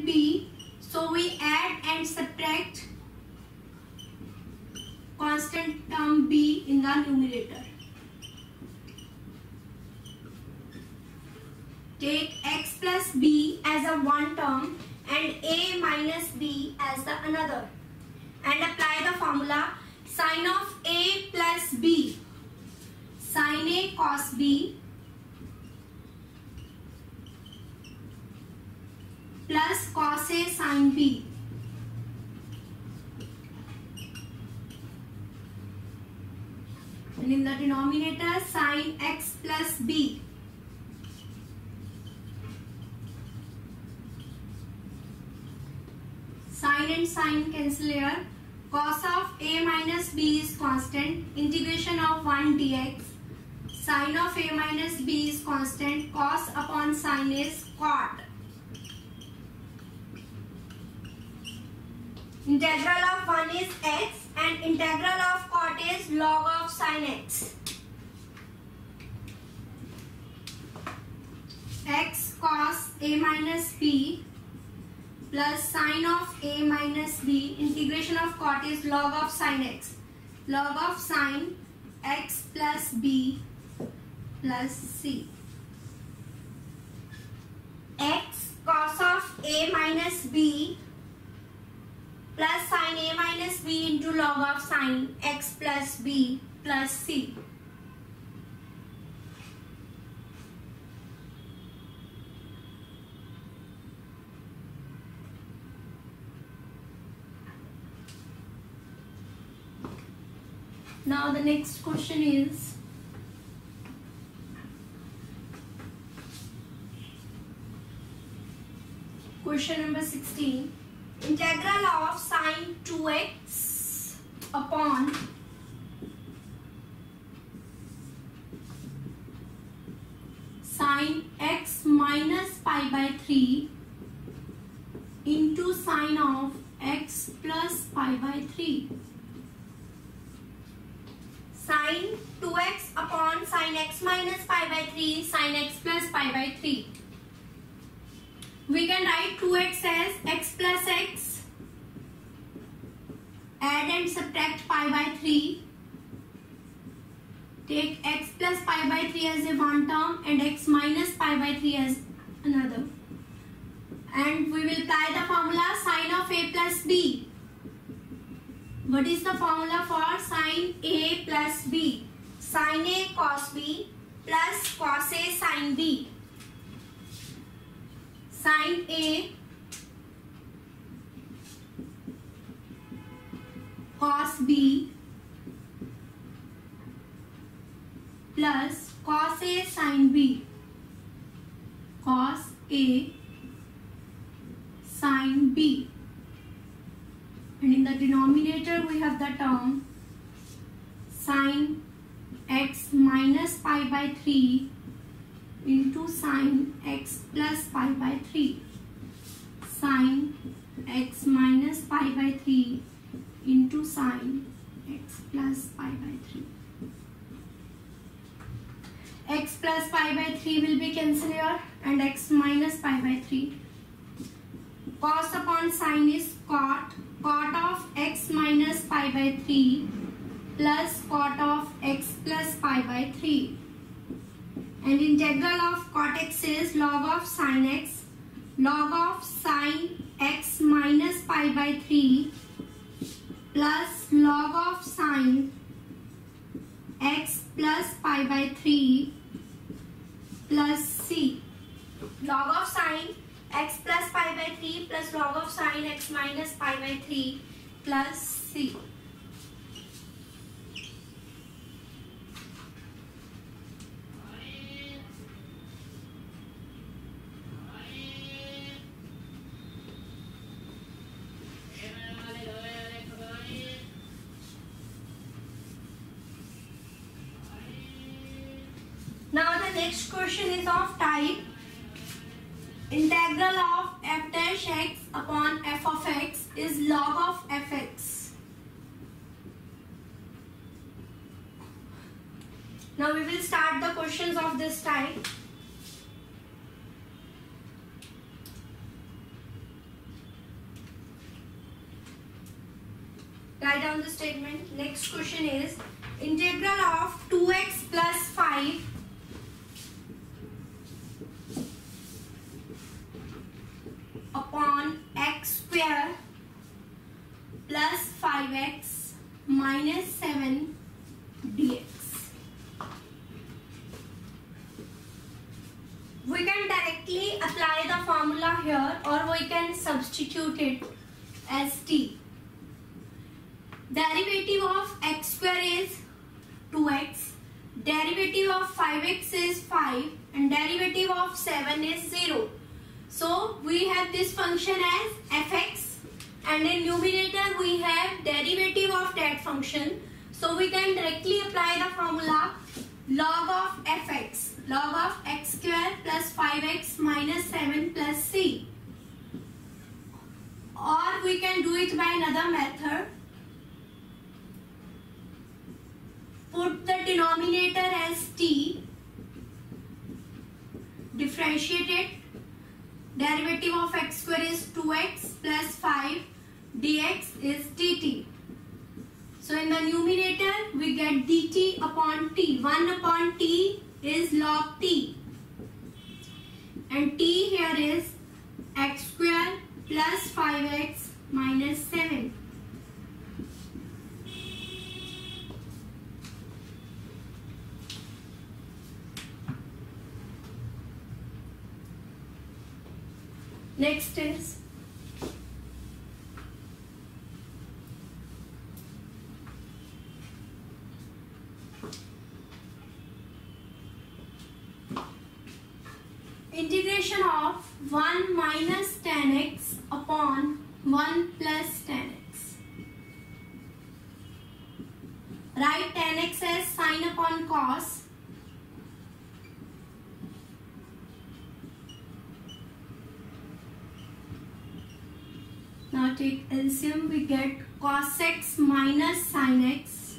b. So we add and subtract constant term b in the numerator. Take x plus b as a one term and a minus b as the another and apply the formula sine of a plus b sine a cos b plus cos a sine b. And in the denominator sine x plus b. Sine and sine cancel here. Cos of a minus b is constant. Integration of 1 dx. Sine of a minus b is constant. Cos upon sine is cot integral of 1 is x and integral of cot is log of sine x? X cos a minus b plus sine of a minus b integration of cot is log of sine x? Log of sine x plus b plus c. X cos of a minus b plus sine a minus b into log of sine x plus b plus c. Now the next question is question number 16 integral of sine 2x upon sine x minus pi by 3 into sine of x plus pi by 3 sine 2x upon sine x minus pi by 3 sine x plus pi by 3. We can write 2x as x plus x. Add and subtract pi by 3. Take x plus pi by 3 as a one term and x minus pi by 3 as another. And we will apply the formula sine of a plus b what is the formula for sine A plus B? Sine A cos B plus cos A sine B. Sine A cos B plus cos A sine B. Cos A sine B and in the denominator we have the term sine x minus pi by 3 into sine x plus pi by 3 sine x minus pi by 3 into sine x plus pi by 3 x plus pi by 3 will be cancelled here and x minus pi by 3 cos upon sine is cot cot of x minus pi by 3 plus cot of x plus pi by 3 and integral of cot x is log of sine x log of sine x minus pi by 3 plus log of sine x plus pi by 3 plus c log of sine x plus pi by 3 plus log of sine x minus pi by 3 plus c. we will start the questions of this type. Write down the statement. Next question is integral of 2x plus 5 upon x square plus 5x minus 7 we can substitute it as t. Derivative of x square is 2x. Derivative of 5x is 5 and derivative of 7 is 0. So we have this function as fx and in numerator we have derivative of that function. So we can directly apply the formula log of fx log of x square plus 5x minus 7 plus c or we can do it by another method. Put the denominator as t. Differentiate it derivative of x square is 2x plus 5 dx is dt. So in the numerator we get dt upon t. 1 upon t is log t. And t here is x square plus 5x minus 7 Next is integration of 1 minus tan x upon 1 plus tan x. Write tan x as sine upon cos Now take LCM we get cos x minus sin x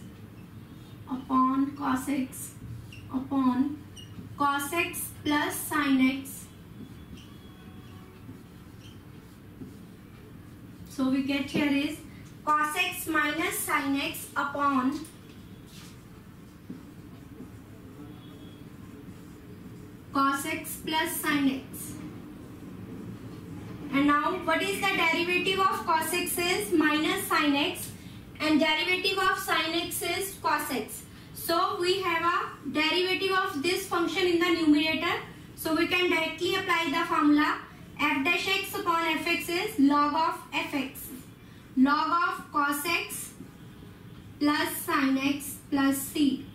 upon cos x upon cos x plus sin x. So we get here is cos x minus sin x upon cos x plus sin x. And now what is the derivative of cos x is minus sin x and derivative of sin x is cos x. So we have a derivative of this function in the numerator. So we can directly apply the formula f dash x upon fx is log of fx. Log of cos x plus sin x plus c.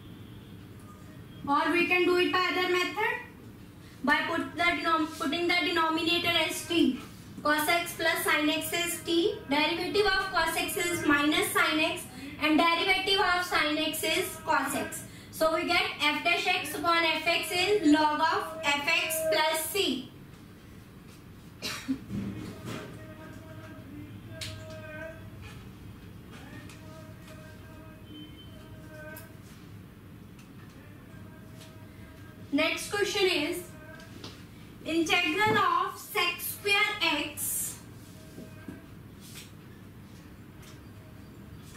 Or we can do it by other method by put the putting the denominator as t cos x plus sin x is t. Derivative of cos x is minus sin x and derivative of sin x is cos x. So we get f dash x upon fx is log of fx plus c. Next question is integral of sec square x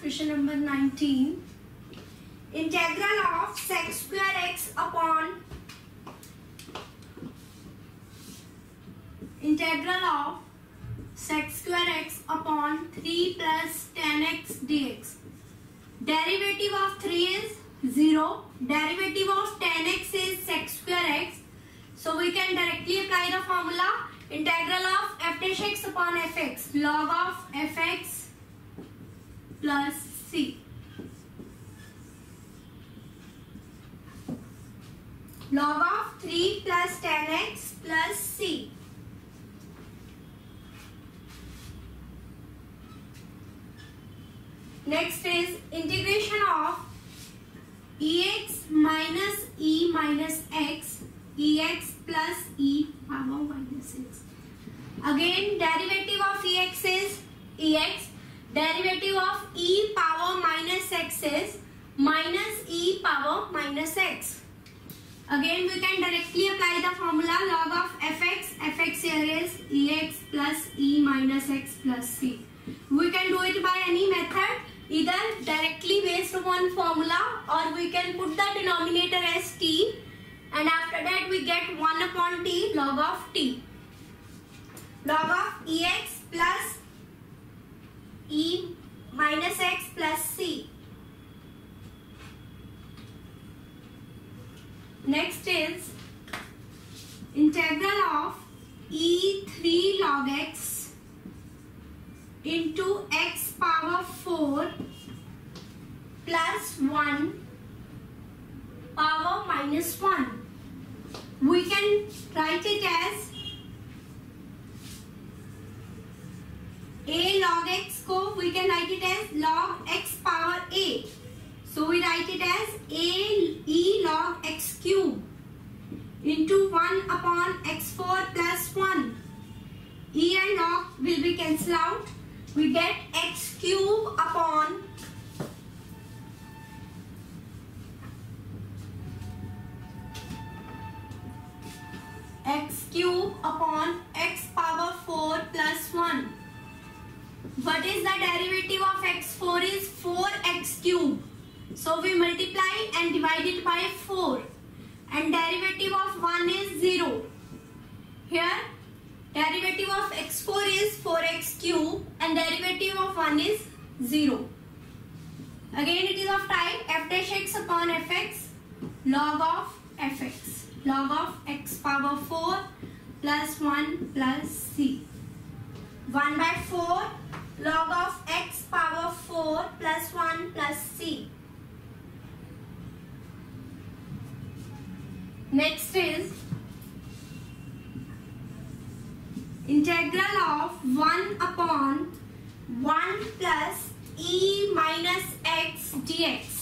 question number 19 integral of sec square x upon integral of sec square x upon 3 plus tan x dx. Derivative of 3 is 0 derivative of tan x is sec square x. So we can directly apply the formula. Integral of f dash x upon fx log of fx plus c log of three plus ten x plus c next is integration of e x minus e minus x e x plus e minus x again derivative of e x is e x Derivative of e power minus x is minus e power minus x. Again we can directly apply the formula log of fx. fx here is ex plus e minus x plus c. We can do it by any method either directly based upon formula or we can put the denominator as t and after that we get 1 upon t log of t. Log of ex plus e minus x plus c. Next is integral of e3 log x into x power 4 plus 1 power minus 1. We can write it as a log x we can write it as log x power a. So we write it as a e log x cube into 1 upon x4 plus 1. E and log will be cancelled out. We get x cube upon log of fx log of x power 4 plus 1 plus c. 1 by 4 log of x power 4 plus 1 plus c. Next is integral of 1 upon 1 plus e minus x dx.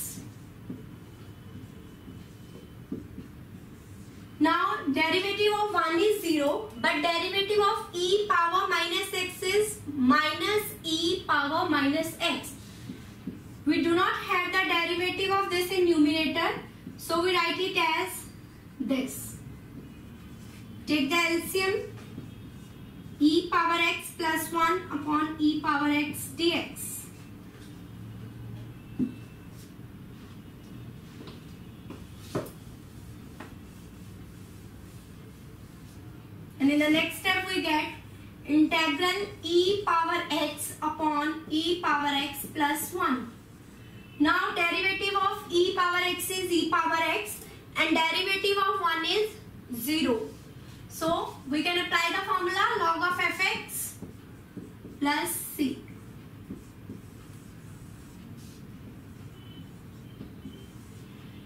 Now derivative of 1 is 0 but derivative of e power minus x is minus e power minus x. We do not have the derivative of this in numerator so we write it as this. Take the LCM e power x plus 1 upon e power x dx. Integral e power x upon e power x plus 1. Now derivative of e power x is e power x and derivative of 1 is 0. So we can apply the formula log of fx plus c.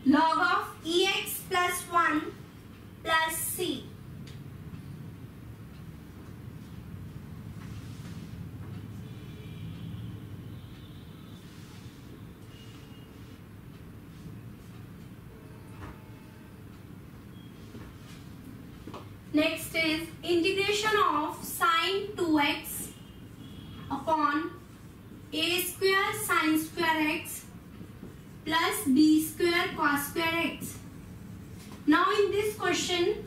Log of integration of sine 2x upon a square sine square x plus b square cos square x. Now in this question,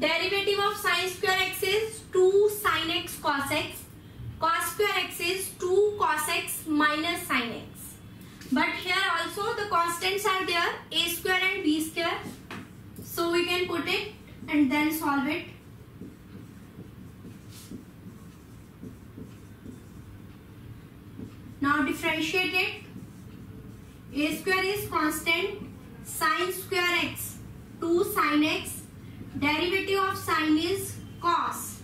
derivative of sine square x is 2 sine x cos x, cos square x is 2 cos x minus sine x. But here also the constants are there a square and b square so we can put it and then solve it. Now differentiate it. A square is constant. Sine square x. 2 sine x. Derivative of sine is cos.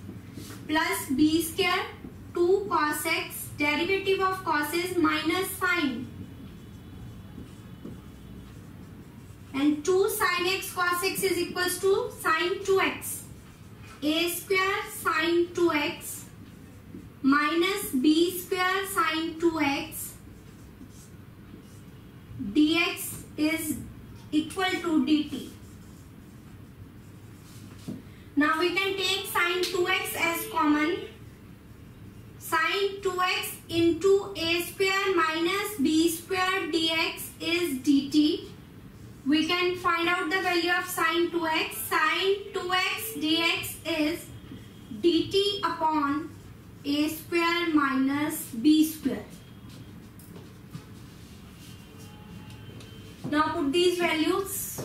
Plus b square. 2 cos x. Derivative of cos is minus sine. And 2 sin x cos x is equals to sin 2x. a square sin 2x minus b square sin 2x dx is equal to dt. Now we can take sin 2x as common. Sin 2x into a square minus b square dx is dt we can find out the value of sine 2x. Sine 2x dx is dt upon a square minus b square. Now put these values.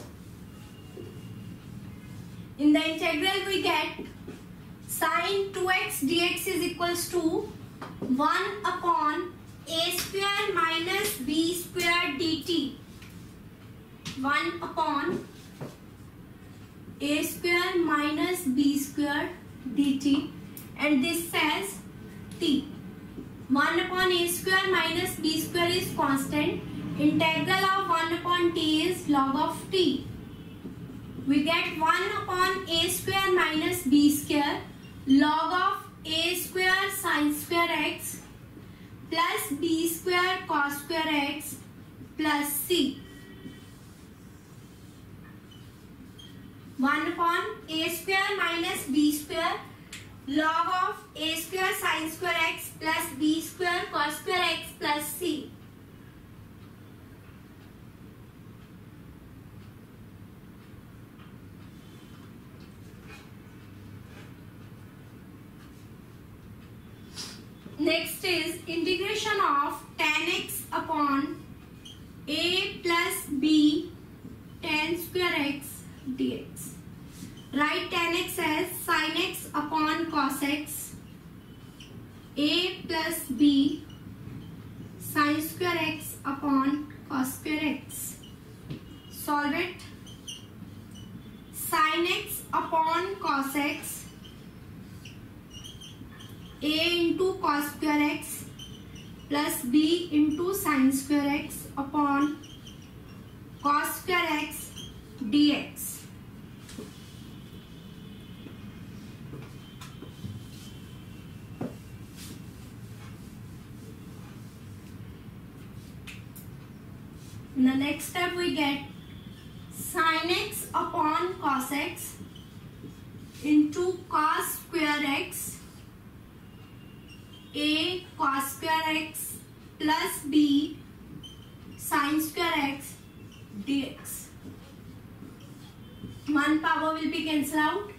In the integral we get sine 2x dx is equals to 1 upon a square minus b square dt 1 upon a square minus b square dt and this says t. 1 upon a square minus b square is constant. Integral of 1 upon t is log of t. We get 1 upon a square minus b square log of a square sine square x plus b square cos square x plus c. One upon a square minus b square log of a square sine square x plus b square cos square x plus c next is integration of ten x upon a plus b sin square x upon cos square x. Solve it. Sin x upon cos x a into cos square x plus b into sin square x upon cos square x dx. In get sin x upon cos x into cos square x a cos square x plus b sin square x dx. One power will be cancelled out.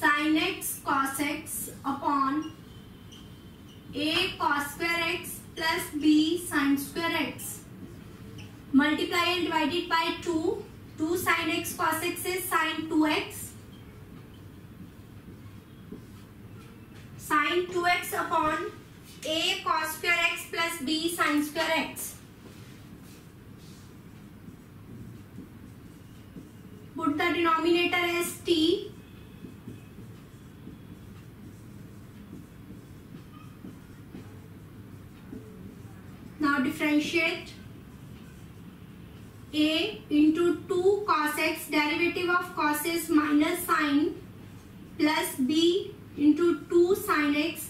Sin x cos x upon a cos square x plus b sin square x. Multiply and divided by two two sine x cos x is sine two x sine two x upon a cos square x plus b sine square x put the denominator is t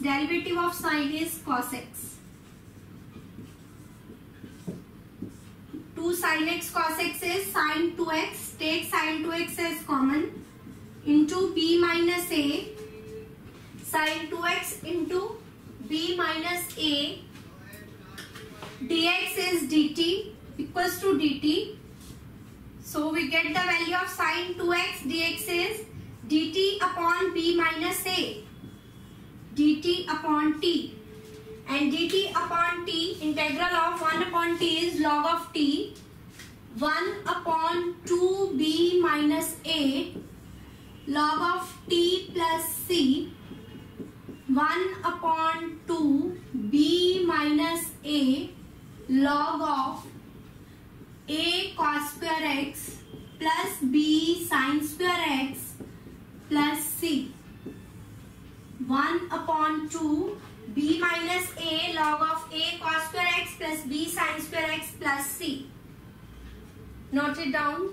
derivative of sine is cos x. 2 sin x cos x is sin 2x take sin 2x as common into b minus a sin 2x into b minus a dx is dt equals to dt. So we get the value of sine 2x dx is dt upon b minus a dt upon t. And dt upon t integral of 1 upon t is log of t. 1 upon 2b minus a log of t plus c. 1 upon 2 b minus a log of a cos square x plus b sin square x plus c. 1 upon 2 b minus a log of a cos square x plus b sin square x plus c. Note it down.